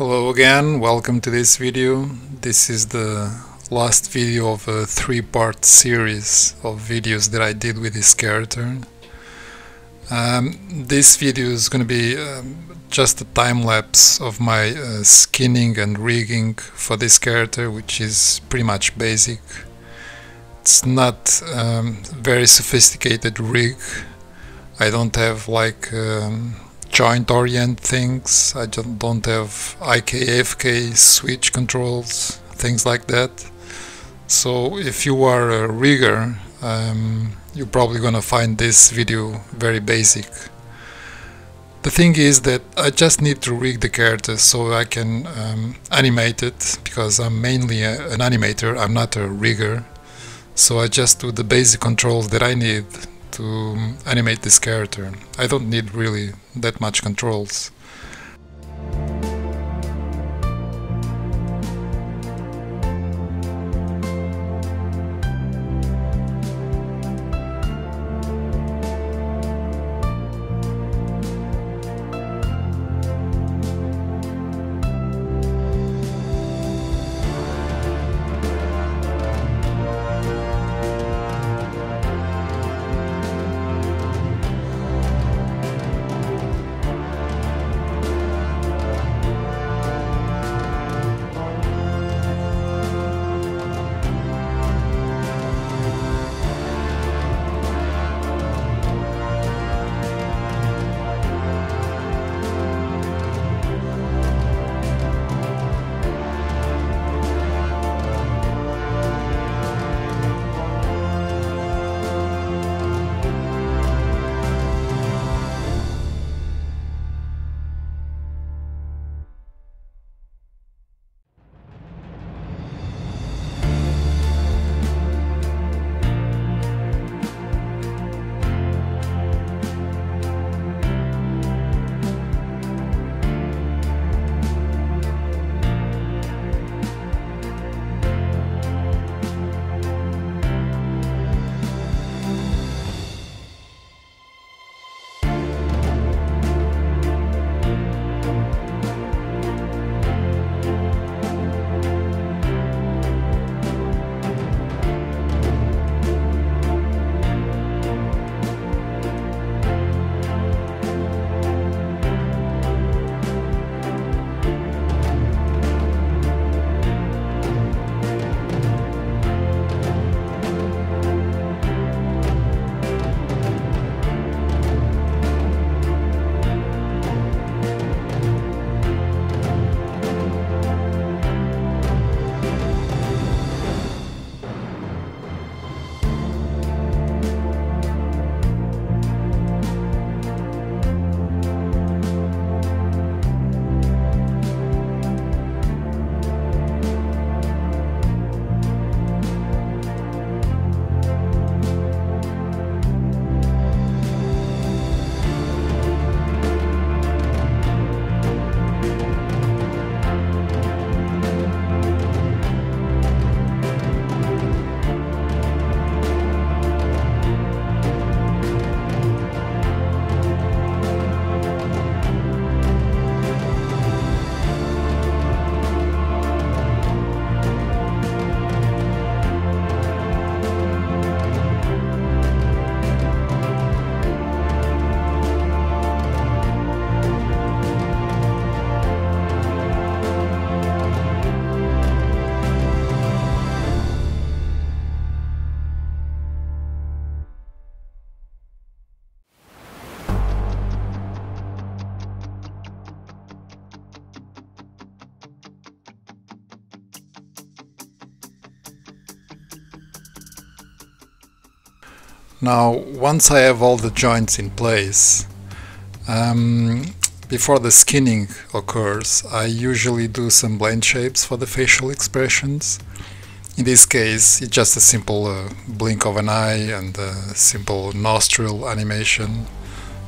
Hello again, welcome to this video. This is the last video of a three-part series of videos that I did with this character. Um, this video is going to be um, just a time-lapse of my uh, skinning and rigging for this character, which is pretty much basic. It's not um, very sophisticated rig. I don't have like um, joint orient things. I just don't have IK switch controls, things like that. So if you are a rigger, um, you're probably gonna find this video very basic. The thing is that I just need to rig the character so I can um, animate it because I'm mainly a, an animator, I'm not a rigger. So I just do the basic controls that I need to animate this character. I don't need really that much controls. Now, once I have all the joints in place, um, before the skinning occurs, I usually do some blend shapes for the facial expressions. In this case, it's just a simple uh, blink of an eye and a simple nostril animation,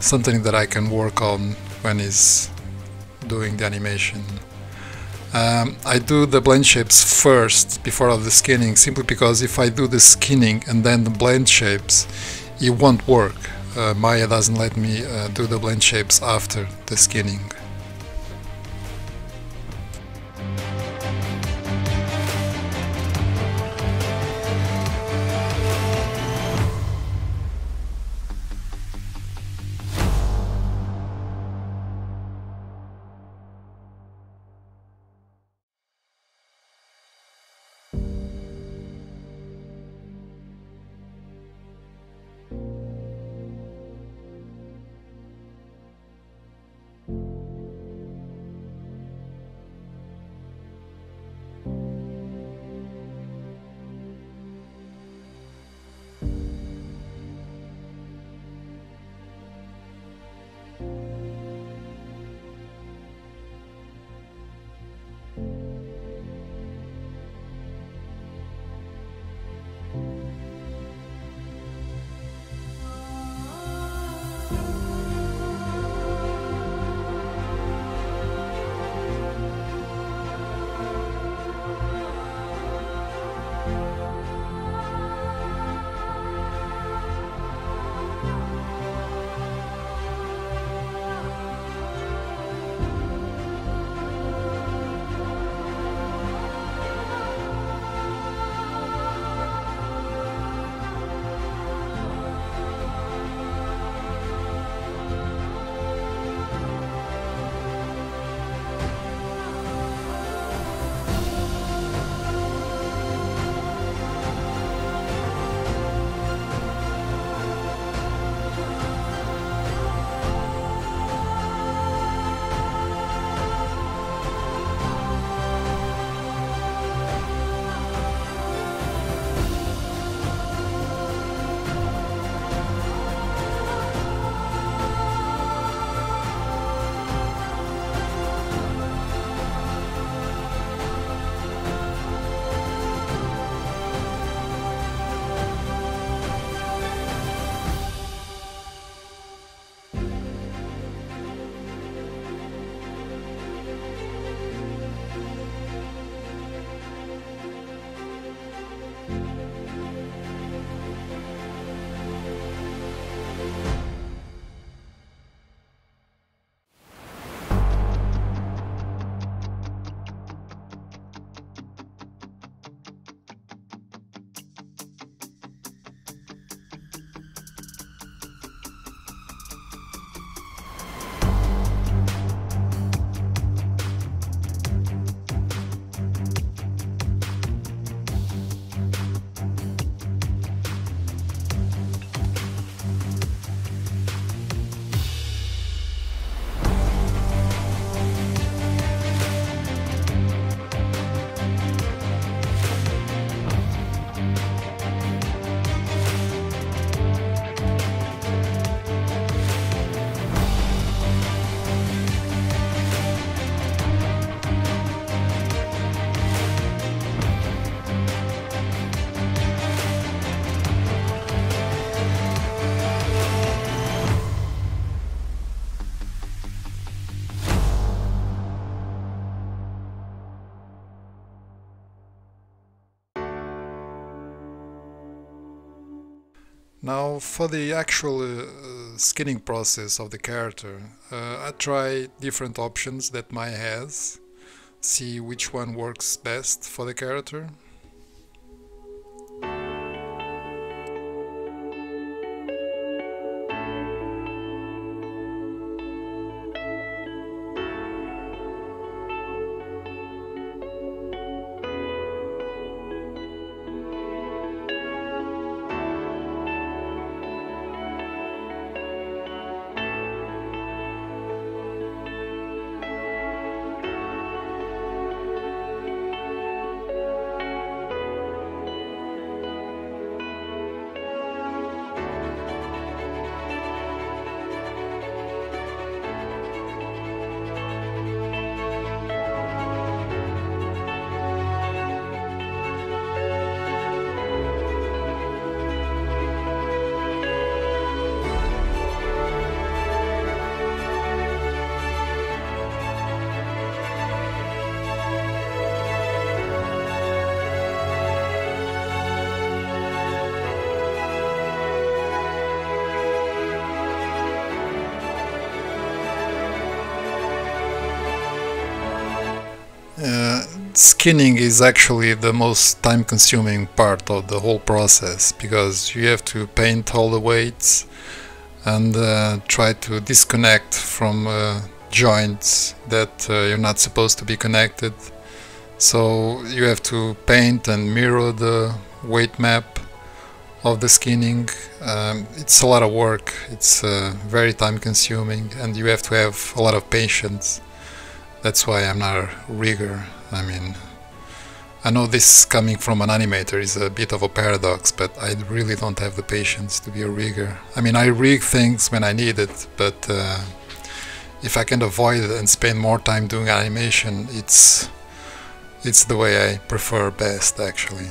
something that I can work on when he's doing the animation. Um, I do the blend shapes first before the skinning simply because if I do the skinning and then the blend shapes it won't work. Uh, Maya doesn't let me uh, do the blend shapes after the skinning. Now for the actual uh, skinning process of the character, uh, I try different options that Maya has, see which one works best for the character. Skinning is actually the most time consuming part of the whole process because you have to paint all the weights and uh, try to disconnect from uh, joints that uh, you're not supposed to be connected. So you have to paint and mirror the weight map of the skinning. Um, it's a lot of work. It's uh, very time consuming and you have to have a lot of patience. That's why I'm not a rigger. I mean, I know this coming from an animator is a bit of a paradox, but I really don't have the patience to be a rigger. I mean, I rig things when I need it, but uh, if I can avoid it and spend more time doing animation, it's it's the way I prefer best, actually.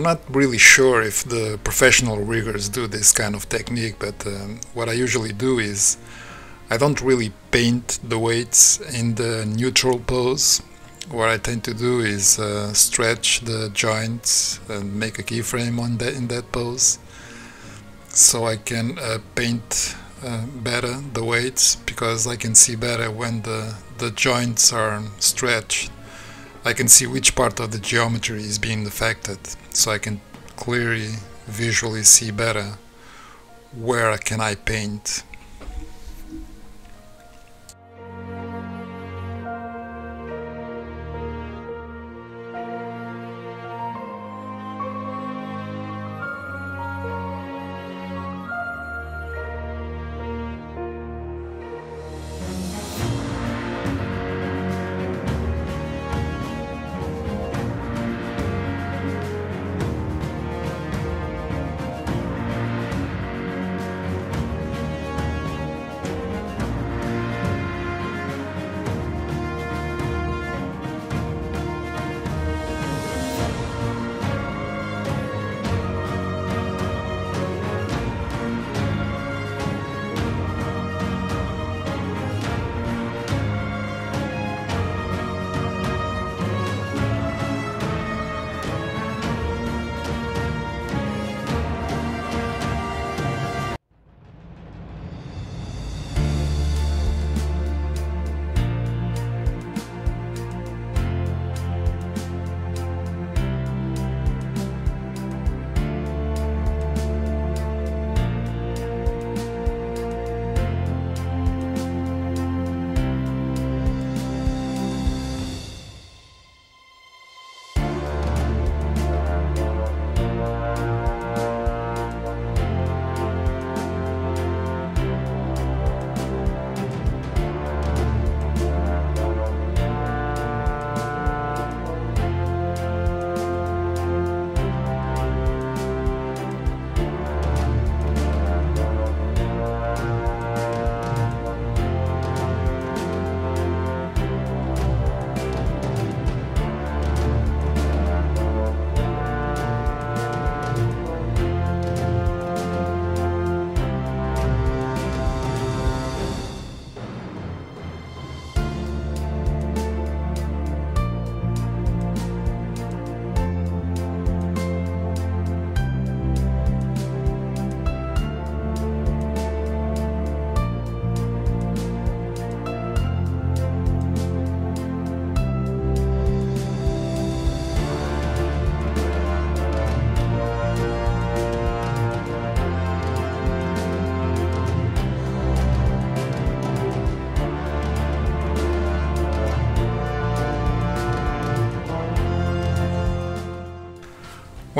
I'm not really sure if the professional riggers do this kind of technique, but um, what I usually do is I don't really paint the weights in the neutral pose. What I tend to do is uh, stretch the joints and make a keyframe on that in that pose. so I can uh, paint uh, better the weights because I can see better when the, the joints are stretched. I can see which part of the geometry is being affected so I can clearly visually see better where can I paint.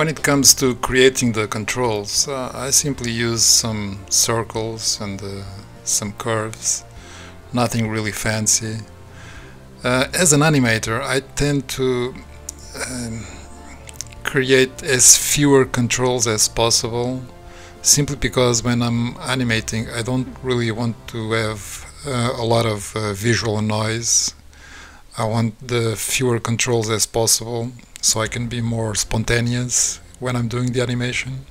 When it comes to creating the controls, uh, I simply use some circles and uh, some curves, nothing really fancy. Uh, as an animator, I tend to um, create as fewer controls as possible, simply because when I'm animating, I don't really want to have uh, a lot of uh, visual noise. I want the fewer controls as possible so I can be more spontaneous when I'm doing the animation.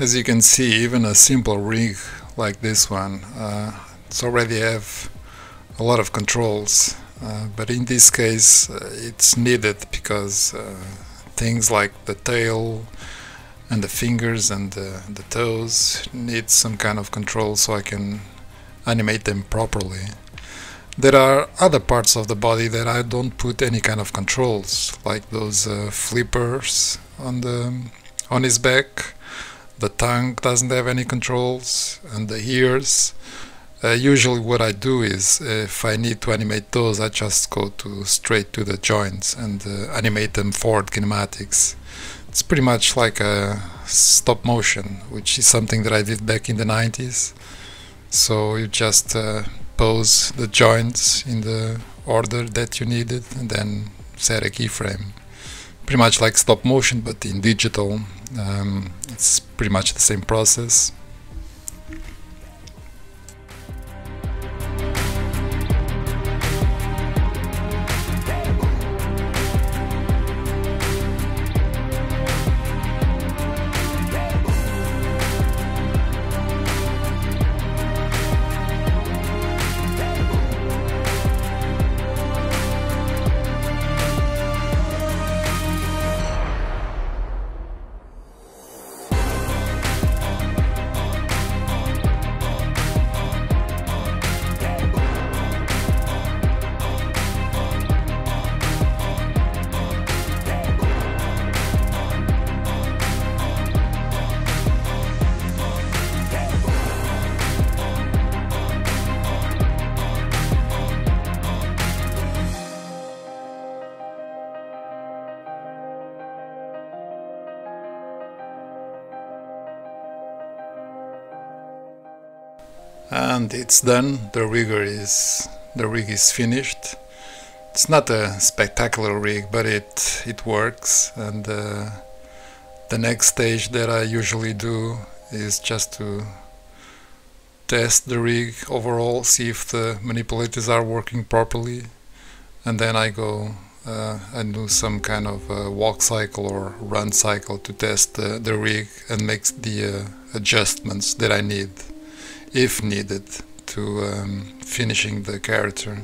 As you can see, even a simple rig like this one, uh, it's already have a lot of controls. Uh, but in this case, uh, it's needed because uh, things like the tail and the fingers and the, the toes need some kind of control so I can animate them properly. There are other parts of the body that I don't put any kind of controls, like those uh, flippers on the on his back. The tongue doesn't have any controls, and the ears. Uh, usually, what I do is, if I need to animate those, I just go to straight to the joints and uh, animate them forward kinematics. It's pretty much like a stop motion, which is something that I did back in the 90s. So you just uh, pose the joints in the order that you needed and then set a keyframe. Pretty much like stop motion but in digital. Um, it's pretty much the same process. And it's done. The rigger is the rig is finished. It's not a spectacular rig but it it works. And uh, the next stage that I usually do is just to test the rig overall see if the manipulators are working properly. And then I go uh, and do some kind of uh, walk cycle or run cycle to test the, the rig and make the uh, adjustments that I need if needed, to um, finishing the character.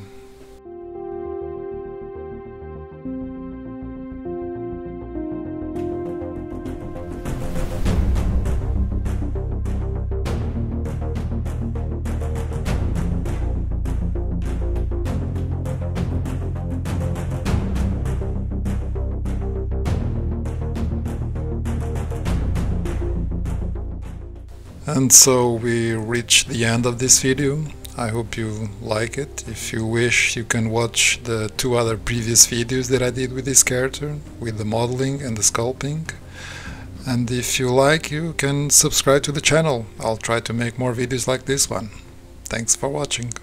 And so we reach the end of this video. I hope you like it. If you wish, you can watch the two other previous videos that I did with this character, with the modeling and the sculpting. And if you like, you can subscribe to the channel. I'll try to make more videos like this one. Thanks for watching.